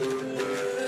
Música